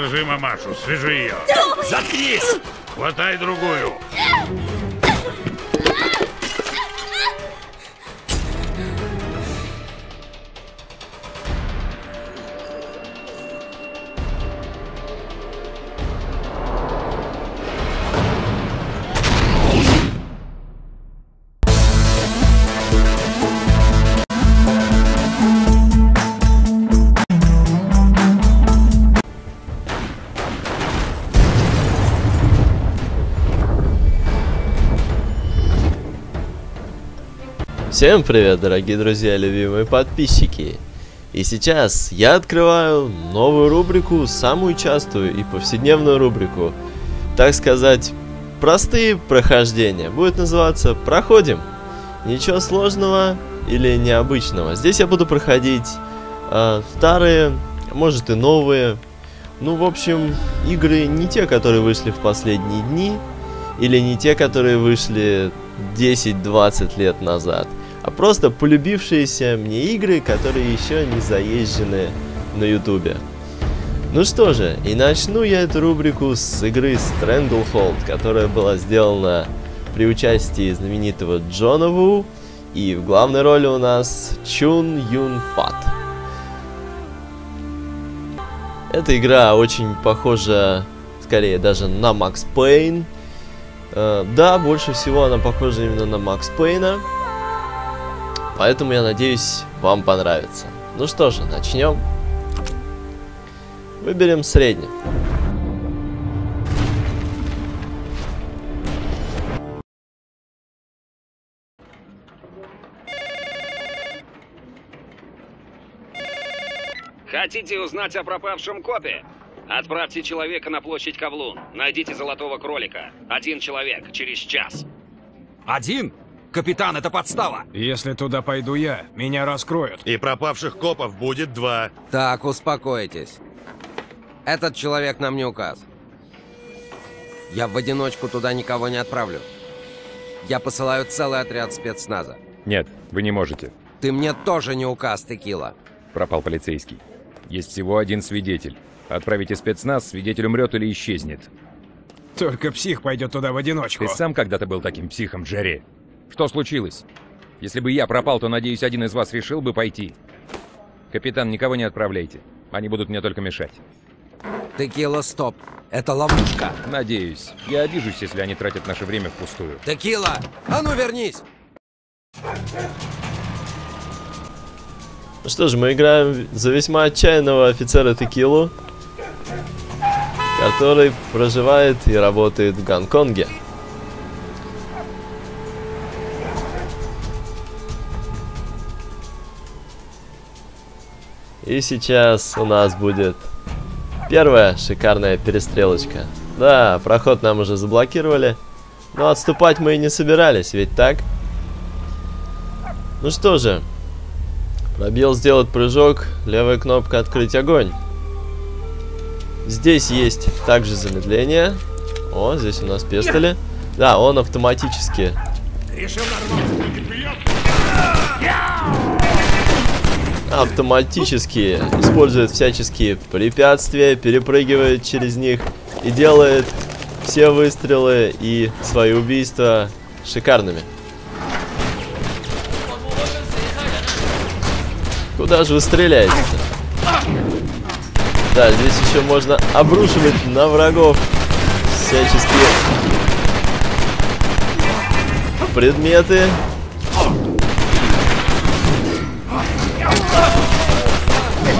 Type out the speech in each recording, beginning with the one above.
Держи мамашу, свяжи ее. Заткнись! Хватай другую. Всем привет, дорогие друзья, любимые подписчики! И сейчас я открываю новую рубрику, самую частую и повседневную рубрику. Так сказать, простые прохождения. Будет называться «Проходим». Ничего сложного или необычного. Здесь я буду проходить э, старые, может и новые. Ну, в общем, игры не те, которые вышли в последние дни, или не те, которые вышли 10-20 лет назад, а просто полюбившиеся мне игры, которые еще не заезжены на ютубе. Ну что же, и начну я эту рубрику с игры Stranglehold, которая была сделана при участии знаменитого Джона Ву, и в главной роли у нас Чун Юн Фат. Эта игра очень похожа, скорее даже на Макс Пейн, Э, да, больше всего она похожа именно на Макс Пейна. Поэтому я надеюсь, вам понравится. Ну что же, начнем. Выберем средний. Хотите узнать о пропавшем копе? Отправьте человека на площадь Кавлун. Найдите золотого кролика. Один человек, через час. Один? Капитан, это подстава! Если туда пойду я, меня раскроют. И пропавших копов будет два. Так, успокойтесь. Этот человек нам не указ. Я в одиночку туда никого не отправлю. Я посылаю целый отряд спецназа. Нет, вы не можете. Ты мне тоже не указ, Текила. Пропал полицейский. Есть всего один свидетель. Отправите спецназ, свидетель умрет или исчезнет. Только псих пойдет туда в одиночку. Ты сам когда-то был таким психом, Джерри. Что случилось? Если бы я пропал, то, надеюсь, один из вас решил бы пойти. Капитан, никого не отправляйте. Они будут мне только мешать. Текила, стоп. Это ловушка. Надеюсь. Я обижусь, если они тратят наше время впустую. Текила! А ну вернись! Ну что ж, мы играем за весьма отчаянного офицера Текилу, который проживает и работает в Гонконге. И сейчас у нас будет первая шикарная перестрелочка. Да, проход нам уже заблокировали. Но отступать мы и не собирались, ведь так? Ну что же. Пробел сделать прыжок, левая кнопка открыть огонь. Здесь есть также замедление. О, здесь у нас пестоли. Да, он автоматически. Автоматически использует всяческие препятствия, перепрыгивает через них и делает все выстрелы и свои убийства шикарными. Куда же вы стреляете -то? Да, здесь еще можно обрушивать на врагов всяческие предметы.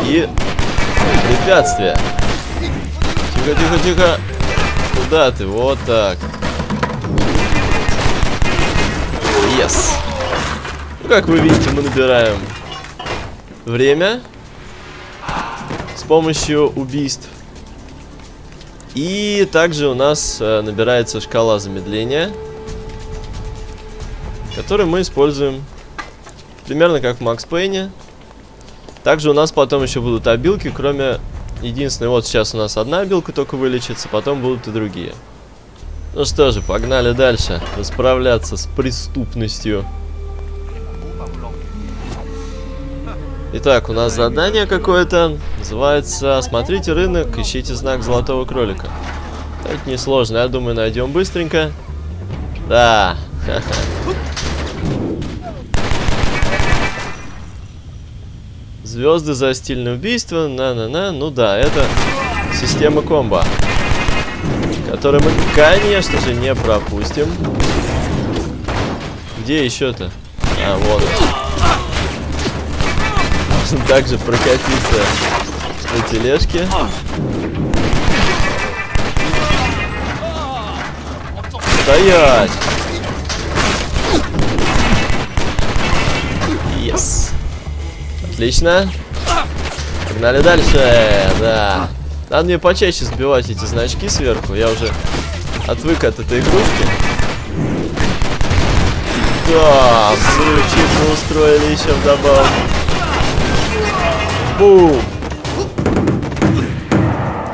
И препятствия. Тихо, тихо, тихо. Куда ты? Вот так. Yes. Ну, как вы видите, мы набираем время с помощью убийств. И также у нас э, набирается шкала замедления, которую мы используем примерно как в Макс Пейне. Также у нас потом еще будут обилки, кроме единственной, вот сейчас у нас одна обилка только вылечится, потом будут и другие. Ну что же, погнали дальше, расправляться с преступностью. Итак, у нас задание какое-то. Называется «Смотрите рынок, ищите знак золотого кролика». Это несложно, я думаю, найдем быстренько. Да. Звезды за стильное убийство. На-на-на. Ну да, это система комбо. Которую мы, конечно же, не пропустим. Где еще-то? А, вот. Можно также прокатиться на тележке. Стоять! Отлично. Погнали дальше. Да. Надо мне почаще сбивать эти значки сверху. Я уже отвык от этой игрушки. Да, взрывчик мы устроили еще вдобавок. Бум!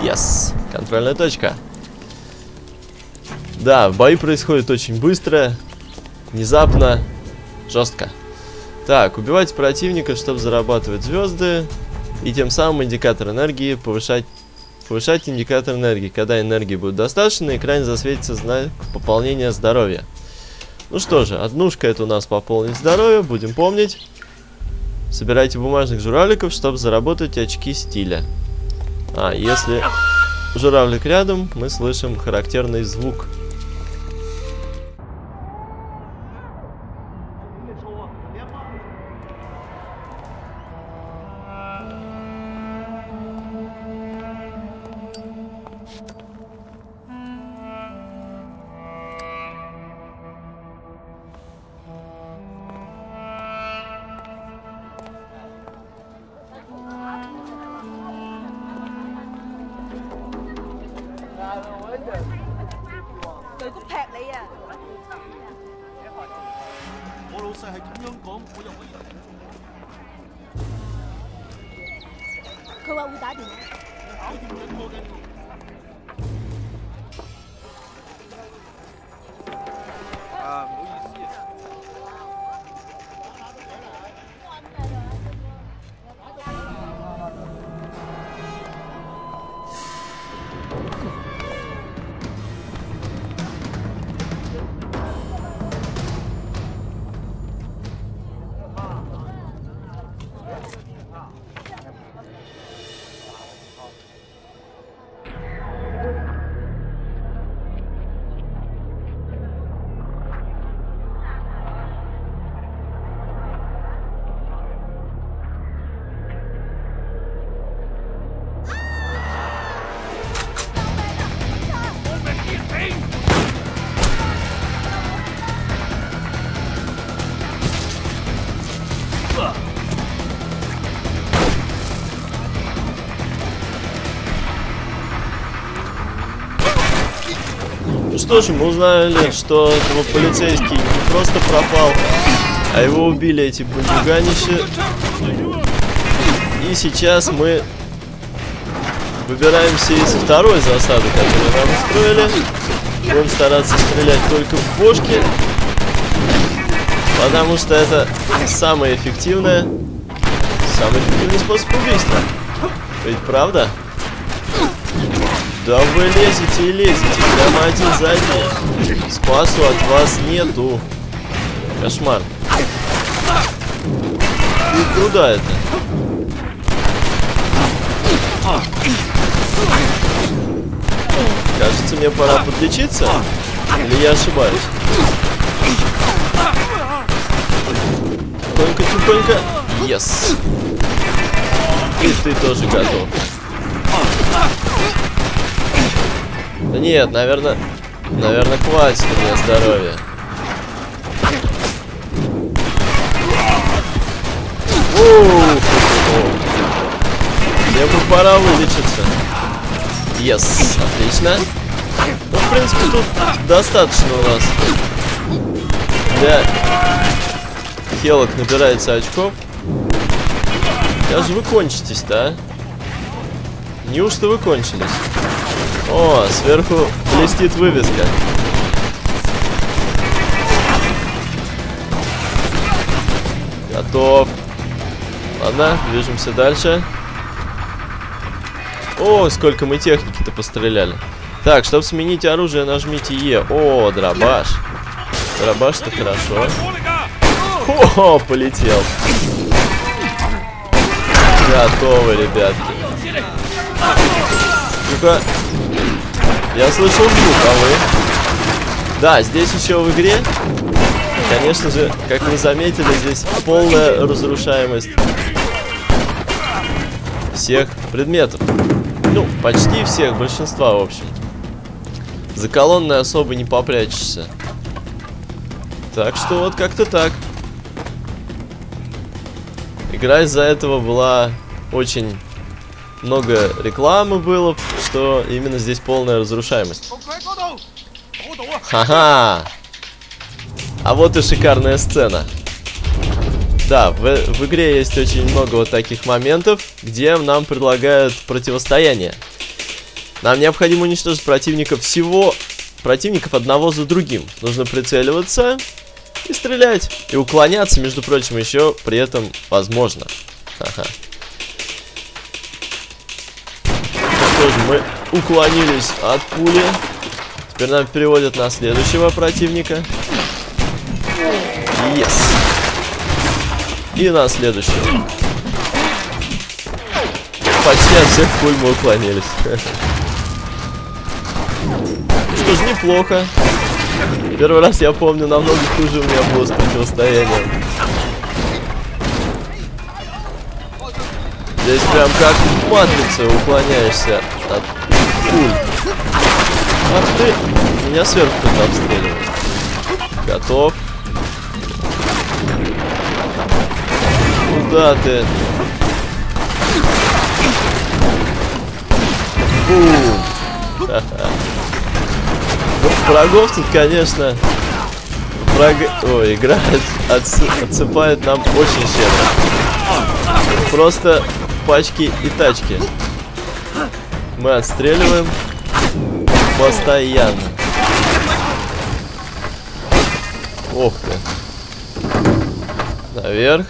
Yes. Контрольная точка. Да, бои происходят очень быстро, внезапно, жестко. Так, убивать противника, чтобы зарабатывать звезды. И тем самым индикатор энергии повышать Повышать индикатор энергии. Когда энергии будет достаточно, на экране засветится знак пополнения здоровья. Ну что же, однушка это у нас пополнить здоровье, будем помнить. Собирайте бумажных журавликов, чтобы заработать очки стиля. А, если журавлик рядом, мы слышим характерный звук. 佢外物打点吗？Что мы узнали, что его полицейский не просто пропал, а его убили эти бандюганища. И сейчас мы выбираемся из второй засады, которую нам устроили. Будем стараться стрелять только в бошки. Потому что это самое эффективное, самый эффективный способ убийства. Ведь правда? Да вы лезете и лезете, прямо один за одним. Спасу от вас нету. Кошмар. И куда это? Кажется, мне пора подлечиться. Или я ошибаюсь? Тихонько, тихонько. Yes. И ты тоже готов. Да нет, наверное... Наверное, хватит у меня здоровья. Мне бы пора вылечиться. Yes, отлично. Ну, в принципе, тут достаточно у нас. Для хелок набирается очков. Когда же вы кончитесь-то, а? Неужто вы кончились? О, сверху блестит вывеска. Готов. Ладно, движемся дальше. О, сколько мы техники-то постреляли. Так, чтобы сменить оружие, нажмите Е. О, дробаш. Дробаш-то хорошо. О, полетел. Готовы, ребятки. Ну-ка. Я слышал звук, а вы? Да, здесь еще в игре, конечно же, как вы заметили, здесь полная разрушаемость всех предметов. Ну, почти всех, большинства, в общем. За колонной особо не попрячешься. Так что вот как-то так. Игра из-за этого была очень много рекламы было, что именно здесь полная разрушаемость. Ха-ха! А вот и шикарная сцена. Да, в, в игре есть очень много вот таких моментов, где нам предлагают противостояние. Нам необходимо уничтожить противников всего... Противников одного за другим. Нужно прицеливаться и стрелять. И уклоняться, между прочим, еще при этом возможно. Ха-ха. Что же, мы уклонились от пули. Теперь нам переводят на следующего противника. Yes. И на следующего. Почти от всех пуль мы уклонились. Что ж, неплохо. Первый раз, я помню, намного хуже у меня было с противостоянием. Здесь прям как в матрице уклоняешься от пуль. Ах ты! Меня сверху кто-то обстреливает. Готов. Куда ты? Бум! Ха-ха. Ну, врагов тут, конечно, враг... Ой, игра отс- отсыпает нам очень щедро. Просто пачки и тачки. Мы отстреливаем постоянно. Ох ты. Наверх.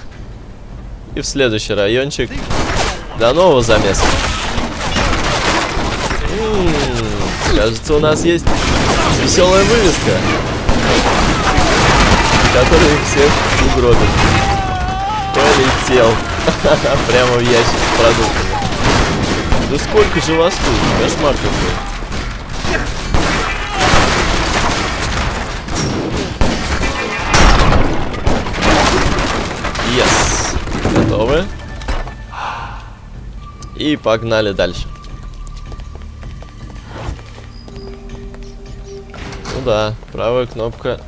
И в следующий райончик. До нового замеса. М-м, кажется, у нас есть веселая вывеска, которая всех угробит. Полетел. Прямо в ящик с продуктами. Да сколько же вас тут? Кошмар какой. Yes. Готовы? И погнали дальше. Ну да, правая кнопка.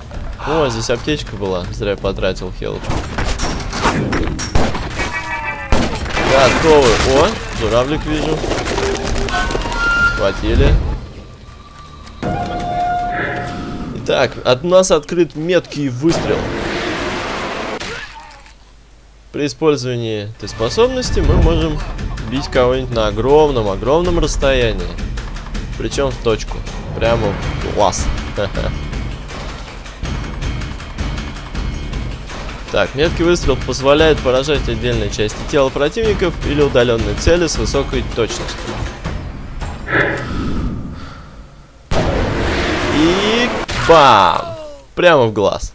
О, здесь аптечка была. Зря потратил хелочку. Готовы. О, журавлик вижу. Схватили. Итак, от нас открыт меткий выстрел. При использовании этой способности мы можем бить кого-нибудь на огромном-огромном расстоянии. Причем в точку. Прямо в глаз. Так, меткий выстрел позволяет поражать отдельные части тела противников или удаленные цели с высокой точностью. И бам! Прямо в глаз.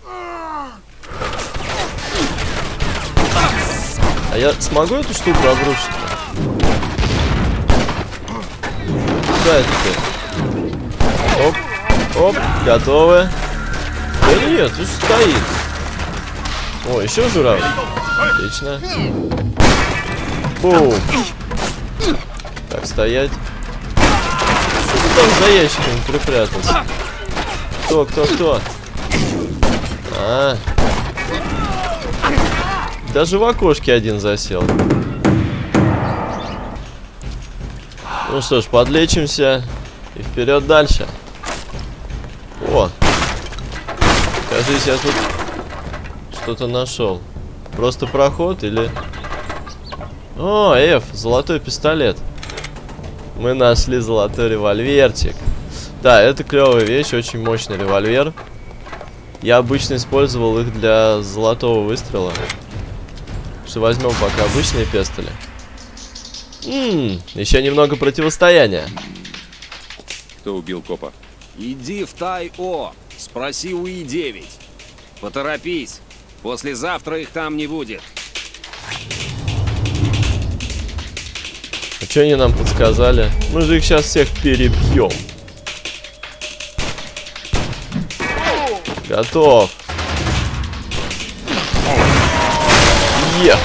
А я смогу эту штуку обрушить? Куда это ты? Оп, оп, готовы. Да нет, тут стоит. О, еще журавль. Отлично. Бум. Так, стоять. Что ты там за ящиками припрятался? Кто, кто, кто? А. Даже в окошке один засел. Ну что ж, подлечимся и вперед дальше. О! Кажись, я тут что-то нашел. Просто проход или... О, F, золотой пистолет. Мы нашли золотой револьверчик. Да, это клевая вещь, очень мощный револьвер. Я обычно использовал их для золотого выстрела. что возьмем пока обычные пестоли. Ммм, еще немного противостояния. Кто убил копа? Иди в Тай-О, спроси у И-9. Поторопись. Послезавтра их там не будет. А что они нам подсказали? Мы же их сейчас всех перебьем. Готов. Yes.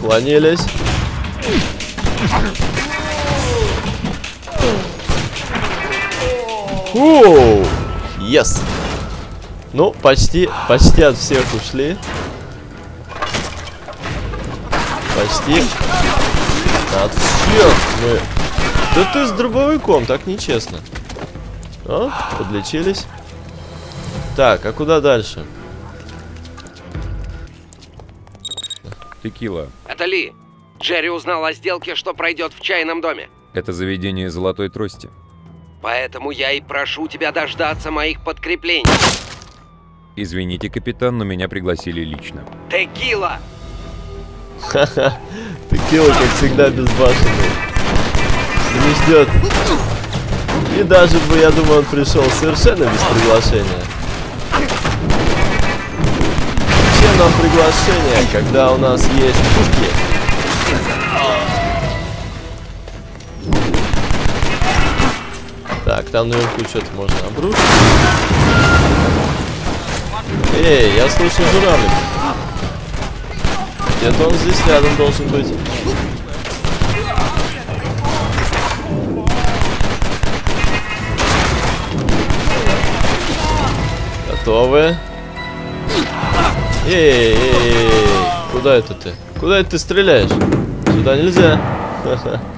Клонились. Оу! Yes. Ну, почти, почти от всех ушли. Почти. От всех мы... Да ты с дробовиком, так нечестно. О, подлечились. Так, а куда дальше? Текила. Это Ли. Джерри узнал о сделке, что пройдет в чайном доме. Это заведение золотой трости. Поэтому я и прошу тебя дождаться моих подкреплений. Извините, капитан, но меня пригласили лично. Текила! Ха-ха. Текила, как всегда, безбашенный. Не ждет. И даже бы, я думаю, он пришел совершенно без приглашения. Зачем нам приглашение, когда у нас есть пушки? Так, там наверху что-то можно обрушить. Эй, я слышу журавлик. Где-то он здесь рядом должен быть. Готовы? Эй, эй, эй, куда это ты? Куда это ты стреляешь? Сюда нельзя. Ха-ха.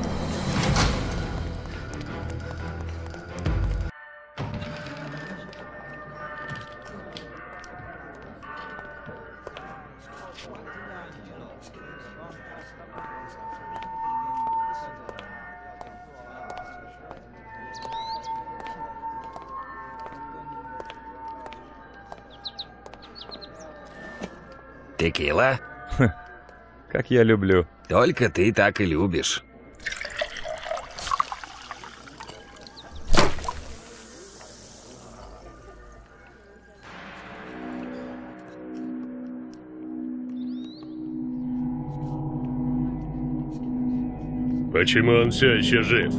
Текила? Как я люблю. Только ты так и любишь. Почему он все еще жив?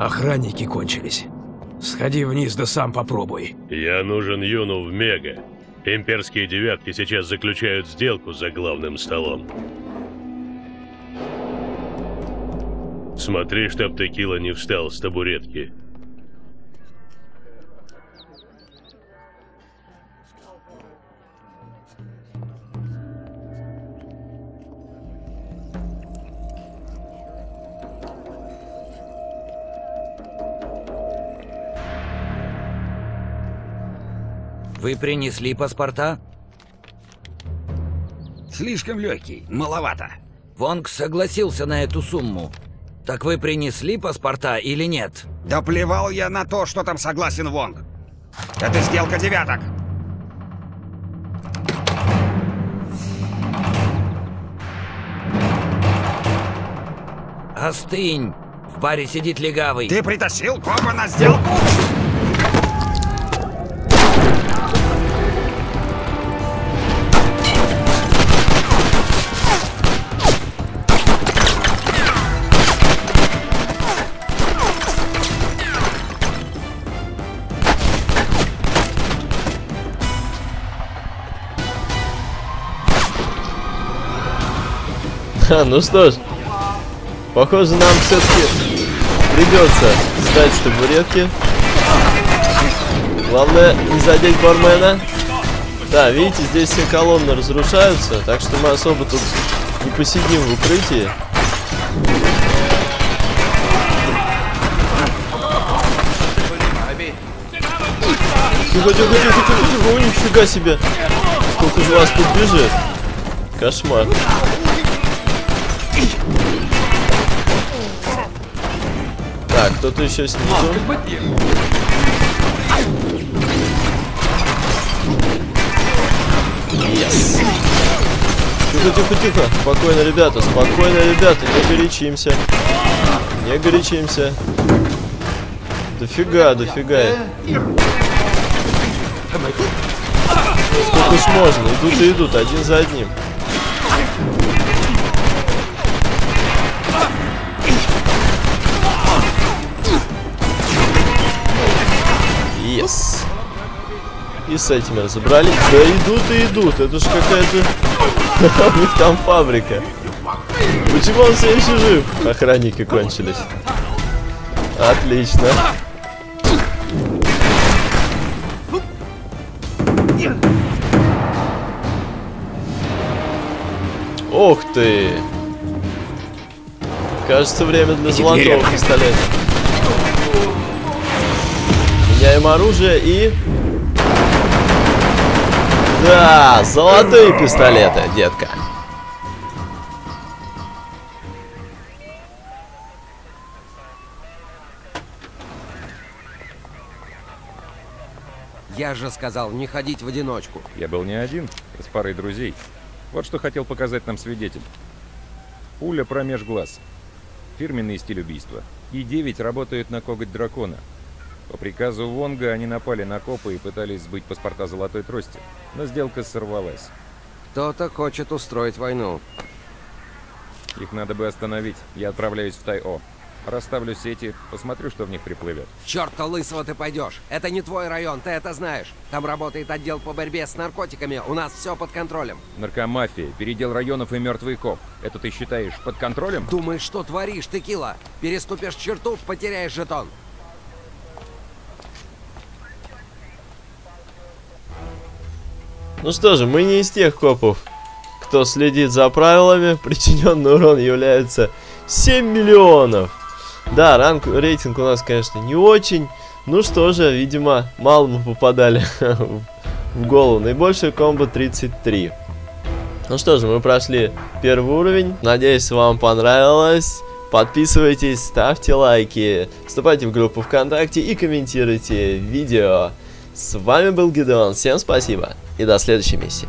Охранники кончились. Сходи вниз, да сам попробуй. Я нужен Юну в Мега. Имперские девятки сейчас заключают сделку за главным столом. Смотри, чтоб Текила не встал с табуретки. Вы принесли паспорта? Слишком легкий, маловато. Вонг согласился на эту сумму. Так вы принесли паспорта или нет? Да плевал я на то, что там согласен Вонг. Это сделка девяток. Остынь! В баре сидит легавый. Ты притащил копа на сделку? Ха, ну что ж, похоже, нам все-таки придется встать с табуретки. Главное, не задеть бармена. Да, видите, здесь все колонны разрушаются, так что мы особо тут не посидим в укрытии. Тихо, тихо, тихо, тихо, тихо, о, нифига себе. Сколько же вас тут бежит. Кошмар. Так, кто-то еще снизу. Yes. Тихо, тихо, тихо. Спокойно, ребята, спокойно, ребята. Не горячимся. Не горячимся. Дофига, дофига. Сколько ж можно? Идут и идут, один за одним. И с этими разобрались. Да идут и идут. Это ж какая-то... У них там фабрика. Почему он все еще жив? Охранники кончились. Отлично. Ух ты! Кажется, время для золотого пистолета. Меняем оружие и... Да, золотые пистолеты, детка. Я же сказал не ходить в одиночку. Я был не один, а с парой друзей. Вот что хотел показать нам свидетель. Пуля промеж глаз. Фирменный стиль убийства. И 9 работают на коготь дракона. По приказу Вонга они напали на копы и пытались сбыть паспорта золотой трости. Но сделка сорвалась. Кто-то хочет устроить войну. Их надо бы остановить. Я отправляюсь в Тайо. Расставлю сети, посмотрю, что в них приплывет. Черта лысого ты пойдешь. Это не твой район, ты это знаешь. Там работает отдел по борьбе с наркотиками. У нас все под контролем. Наркомафия, передел районов и мертвый коп. Это ты считаешь под контролем? Думаешь, что творишь, текила? Переступишь черту, потеряешь жетон. Ну что же, мы не из тех копов, кто следит за правилами. Причиненный урон является 7 миллионов. Да, ранг, рейтинг у нас, конечно, не очень. Ну что же, видимо, мало мы попадали в голову. Наибольшая комбо 33. Ну что же, мы прошли первый уровень. Надеюсь, вам понравилось. Подписывайтесь, ставьте лайки, вступайте в группу ВКонтакте и комментируйте видео. С вами был Гидеон, всем спасибо и до следующей миссии.